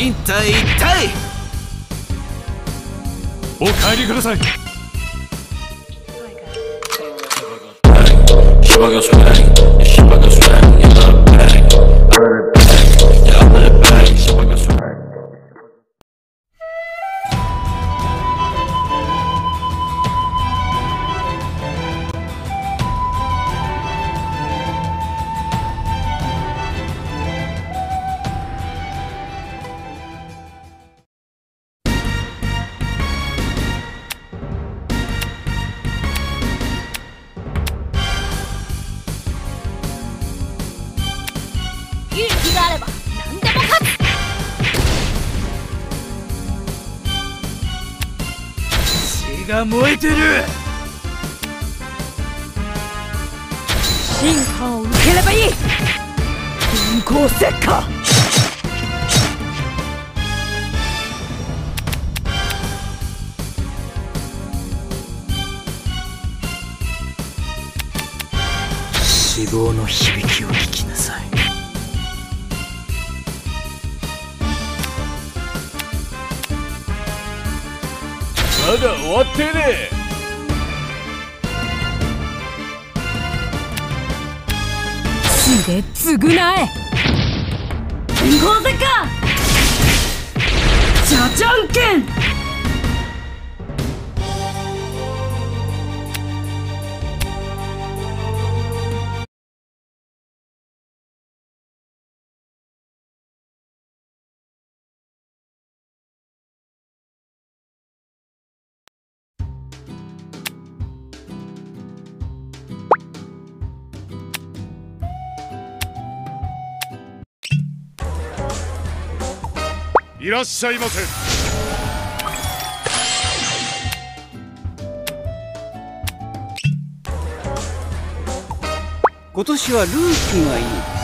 人体一体お帰りください Sugar swag, sugar swag, you're not Bird bag, 勇気があれば何でも勝つ。血が燃えてる。進化を受ければいい。銀行石火死亡の響きをまだ終わってね。死で償え。銀行石火じゃじゃんけんいらっしゃいませ。今年はルーキーがいい。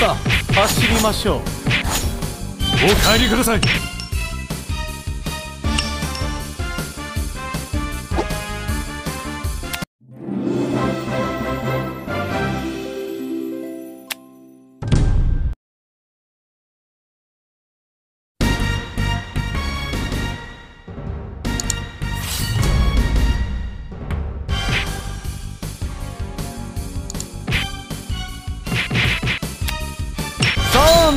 さあ走りましょう。お帰りください。